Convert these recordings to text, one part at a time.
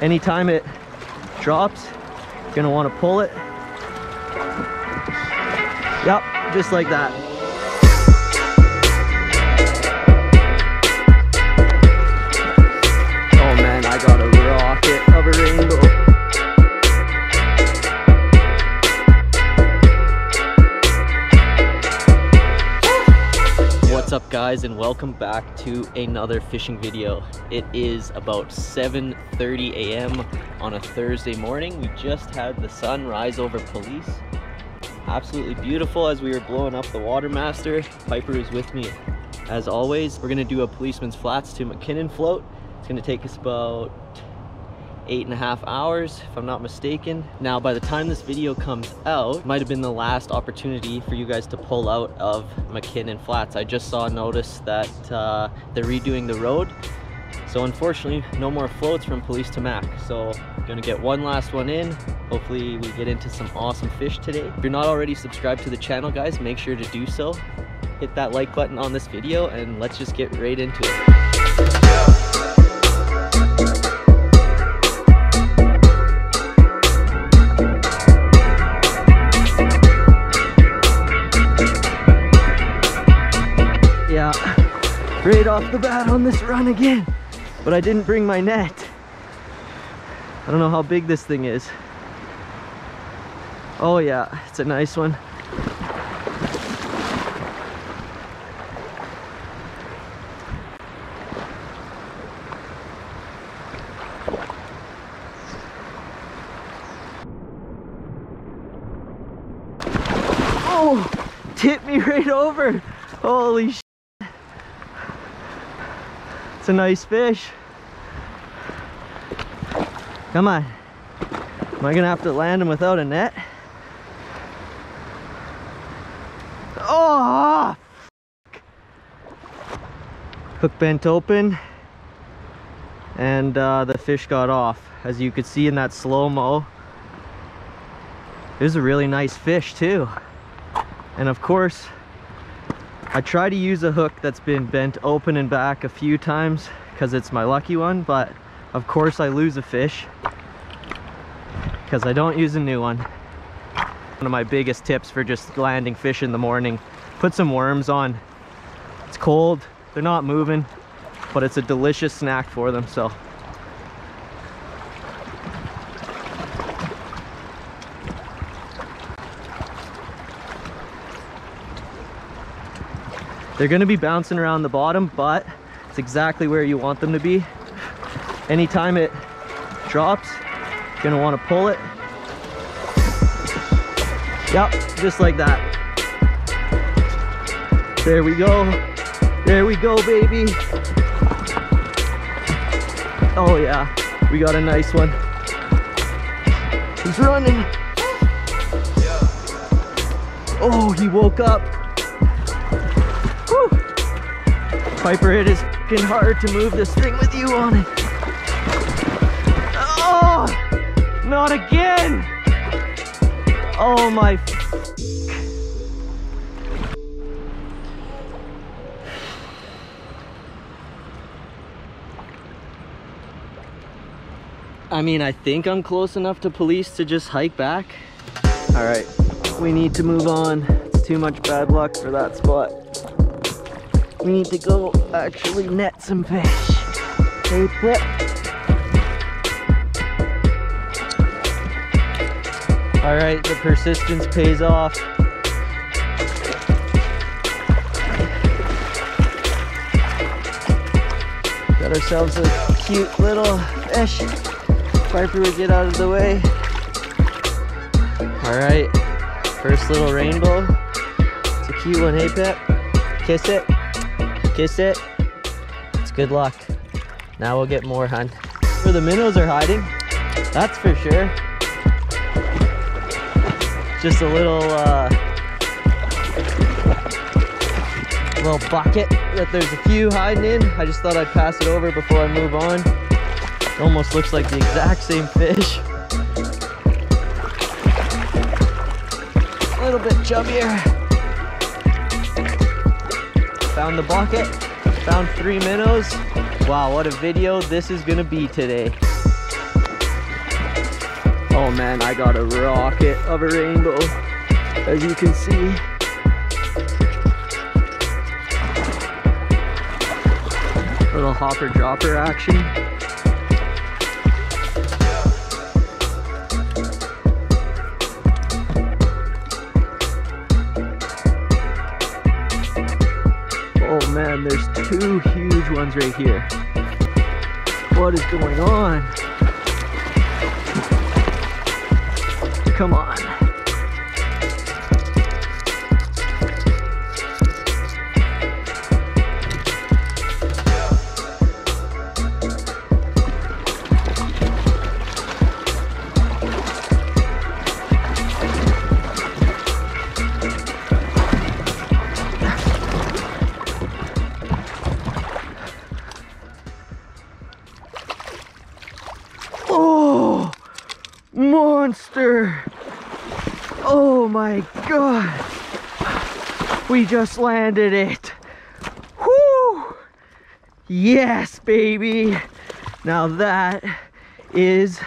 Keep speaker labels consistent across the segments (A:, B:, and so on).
A: anytime it drops, you're gonna wanna pull it. Yep, just like that. Oh man, I got a rocket of a rainbow. What's up guys and welcome back to another fishing video. It is about 7.30 a.m. on a Thursday morning. We just had the sun rise over police. Absolutely beautiful as we were blowing up the Watermaster. Piper is with me as always. We're gonna do a policeman's flats to McKinnon float. It's gonna take us about eight and a half hours if I'm not mistaken. Now by the time this video comes out, might have been the last opportunity for you guys to pull out of McKinnon Flats. I just saw a notice that uh, they're redoing the road. So unfortunately, no more floats from Police to Mac. So gonna get one last one in. Hopefully we get into some awesome fish today. If you're not already subscribed to the channel guys, make sure to do so. Hit that like button on this video and let's just get right into it. Off the bat on this run again. But I didn't bring my net. I don't know how big this thing is. Oh yeah, it's a nice one. Oh, tipped me right over. Holy a nice fish. Come on. Am I gonna have to land him without a net? Oh! Hook bent open and uh, the fish got off. As you could see in that slow-mo, it was a really nice fish too. And of course, I try to use a hook that's been bent open and back a few times because it's my lucky one, but of course I lose a fish because I don't use a new one. One of my biggest tips for just landing fish in the morning, put some worms on. It's cold, they're not moving, but it's a delicious snack for them, so. They're gonna be bouncing around the bottom, but it's exactly where you want them to be. Anytime it drops, you're gonna wanna pull it. Yep, just like that. There we go. There we go, baby. Oh yeah, we got a nice one. He's running. Oh, he woke up. Piper, it is fing hard to move this thing with you on it. Oh, not again. Oh my. I mean, I think I'm close enough to police to just hike back. All right, we need to move on. It's too much bad luck for that spot. We need to go actually net some fish. Hey, Pip. All right, the persistence pays off. Got ourselves a cute little fish. Piper would get out of the way. All right, first little rainbow. It's a cute one, hey Pip? Kiss it. Kiss it. It's good luck. Now we'll get more, hun. Where the minnows are hiding, that's for sure. Just a little, uh, little bucket that there's a few hiding in. I just thought I'd pass it over before I move on. It almost looks like the exact same fish. A little bit chubbier. Found the bucket, found three minnows. Wow, what a video this is gonna be today. Oh man, I got a rocket of a rainbow, as you can see. Little hopper dropper action. Oh there's two huge ones right here. What is going on? Come on. Monster. Oh my god. We just landed it. Whoo! Yes, baby. Now that is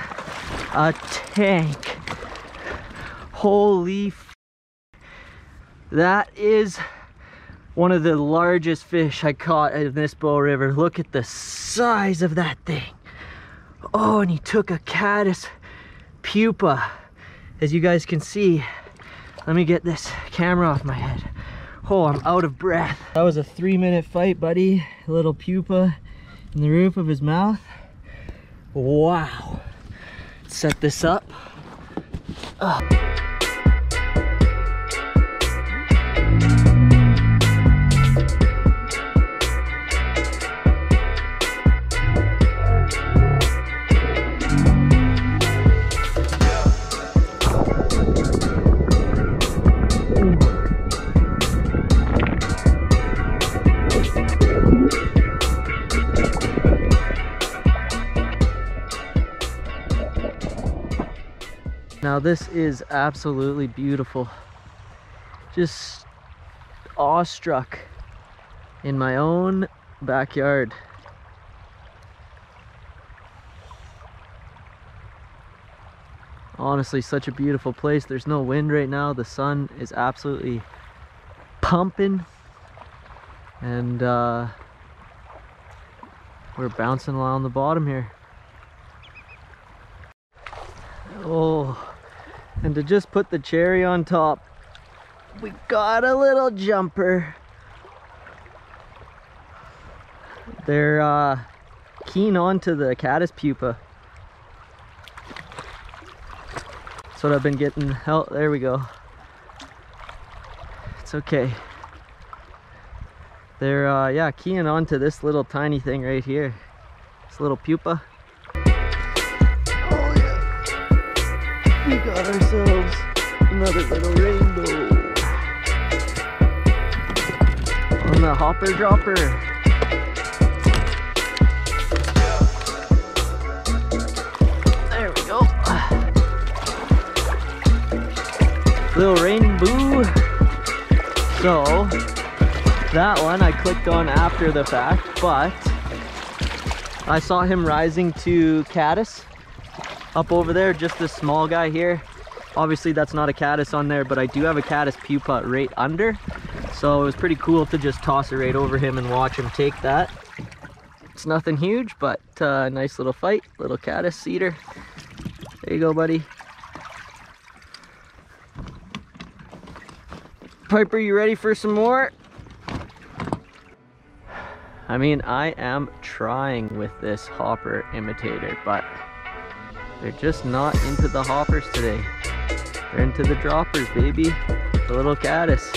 A: a tank. Holy That is one of the largest fish I caught in this Bow River. Look at the size of that thing. Oh, and he took a caddis pupa. As you guys can see, let me get this camera off my head. Oh, I'm out of breath. That was a three minute fight, buddy. A little pupa in the roof of his mouth. Wow. Set this up. Now this is absolutely beautiful. Just awestruck in my own backyard. Honestly, such a beautiful place. There's no wind right now. The sun is absolutely pumping. And uh, we're bouncing along the bottom here. Oh, and to just put the cherry on top, we got a little jumper. They're uh, keen onto the caddis pupa. That's what I've been getting. Oh, there we go. It's okay. They're, uh, yeah, keying on to this little tiny thing right here. This little pupa. We got ourselves another little rainbow on the hopper dropper. There we go. Little rainbow. So that one I clicked on after the fact, but I saw him rising to caddis up over there, just this small guy here. Obviously that's not a caddis on there, but I do have a caddis pupa right under. So it was pretty cool to just toss it right over him and watch him take that. It's nothing huge, but uh, nice little fight, little caddis cedar. There you go, buddy. Piper, you ready for some more? I mean, I am trying with this hopper imitator, but they're just not into the hoppers today. They're into the droppers, baby. The little caddis.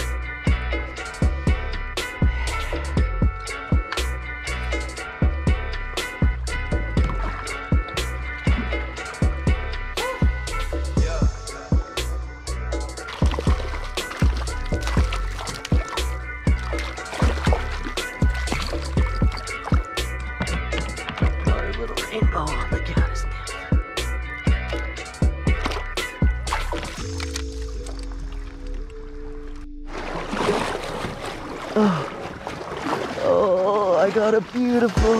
A: A beautiful,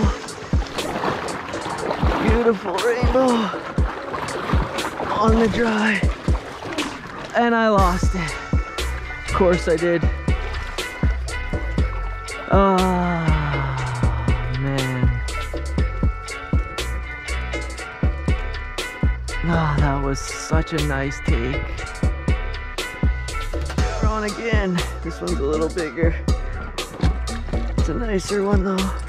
A: beautiful rainbow on the dry and I lost it. Of course I did. Oh, man. Oh, that was such a nice take. We're on again. This one's a little bigger. It's a nicer one though.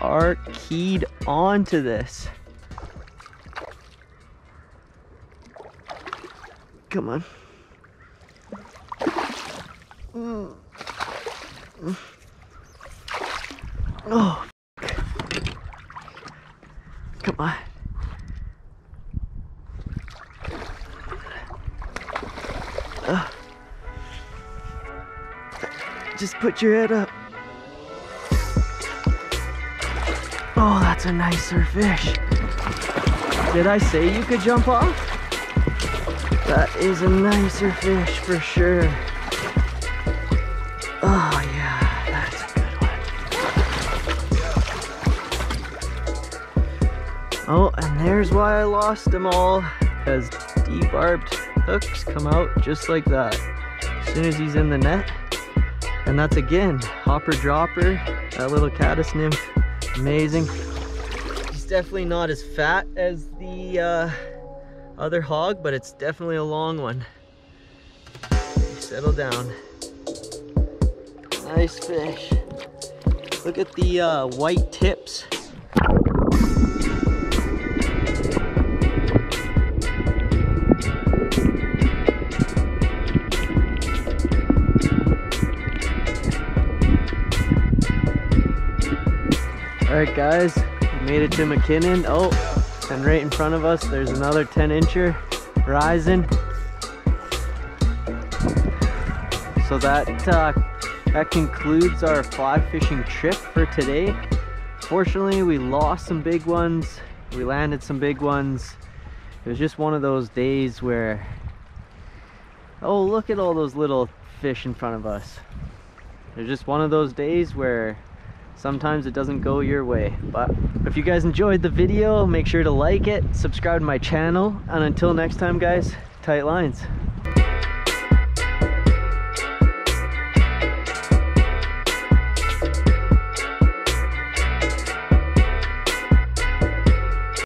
A: Are keyed onto this. Come on. Oh. Come on. Just put your head up. That's a nicer fish. Did I say you could jump off? That is a nicer fish for sure. Oh yeah, that's a good one. Oh, and there's why I lost them all. Because debarbed hooks come out just like that. As soon as he's in the net. And that's again, hopper dropper, that little caddis nymph amazing. Definitely not as fat as the uh, other hog, but it's definitely a long one. Settle down. Nice fish. Look at the uh, white tips. All right, guys, made it to McKinnon. Oh, and right in front of us, there's another 10 incher rising. So that uh, that concludes our fly fishing trip for today. Fortunately, we lost some big ones. We landed some big ones. It was just one of those days where, oh, look at all those little fish in front of us. It was just one of those days where sometimes it doesn't go your way but if you guys enjoyed the video make sure to like it subscribe to my channel and until next time guys tight lines